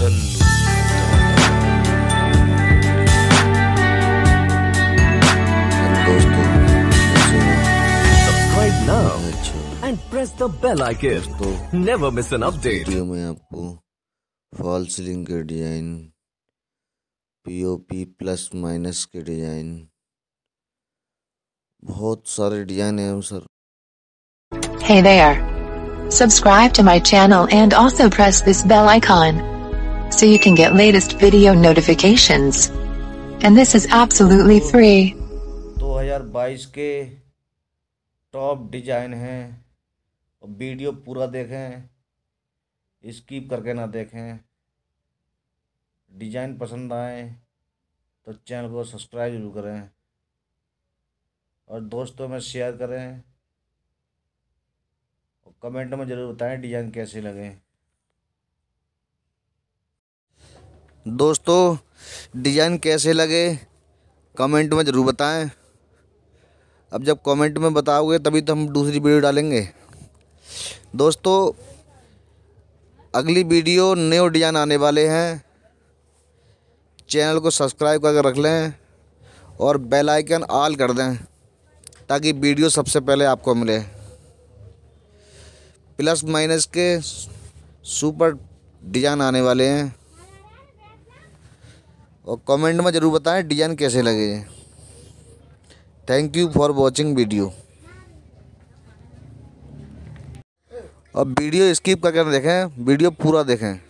हो? अच्छा and press the bell icon. दोस्तों Never miss an update. Video में आपको फॉल सीलिंग के डिज़ाइन पीओपी प्लस माइनस के डिज़ाइन बहुत सारे डिज़ाइन हैं sir Hey there. Subscribe to my channel and also press this bell icon. So you can get latest video notifications. And this is absolutely free. 2022 के top design हैं। और video पूरा देखें। Skip करके ना देखें। डिज़ाइन पसंद आए तो चैनल को सब्सक्राइब ज़रूर करें। और दोस्तों, में शेयर करें। और कमेंट में ज़रूर बताएँ डिज़ाइन कैसे लगे। दोस्तों, डिज़ाइन कैसे लगे? कमेंट में ज़रूर बताएँ। अब जब कमेंट में बताओगे, तभी तो हम दूसरी वीडियो डालेंगे। दोस्तों, अगली वीडियो न्यू डिज़ाइन आने वाले हैं। चैनल को सब्सक्राइब करके रख लें और बेल आइकन ऑल कर दें, ताकि वीडियो सबसे पहले आपको मिले। प्लस माइनस के सुपर डिज़ाइन आने वाले हैं। और कमेंट में ज़रूर बताएँ डिज़ाइन कैसे लगे thank you for watching video अब वीडियो स्किप करके देखें वीडियो पूरा देखें।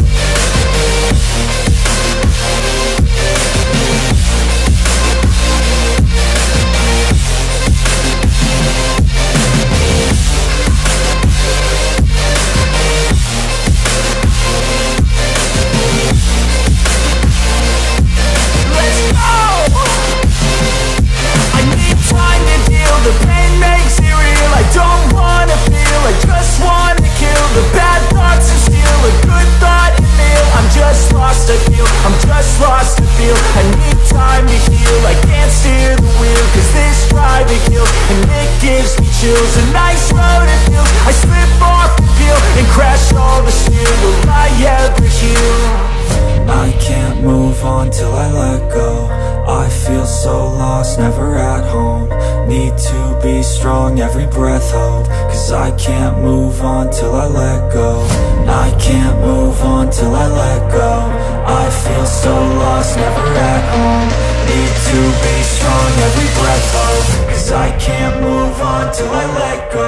gives me chills A nice road it feels, I slip off the And crash all the steel, will I ever heal? I can't move on till I let go. I feel so lost, never at home. Need to be strong, every breath hold. Cause I can't move on till I let go. I can't move on till I let go. I feel so lost, never at home. Need to be strong, every breath hold Cause I can't move on till I let go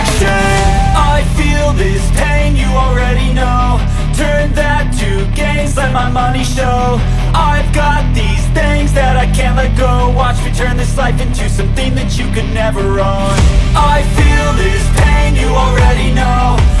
this life into something that you could never own. I feel this pain, you already know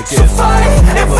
Bell So fight and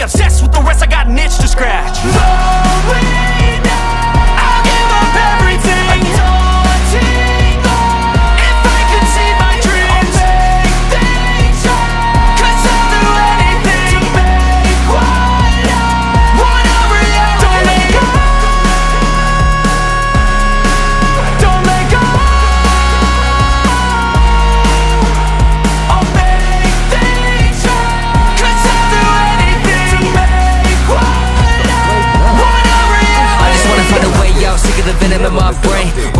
obsessed with the rest, I got an itch to scratch. Brain.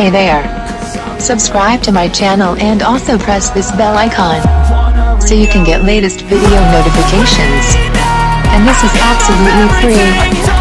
Hey there. Subscribe to my channel and also press this bell icon so you can get latest video notifications. And this is absolutely free.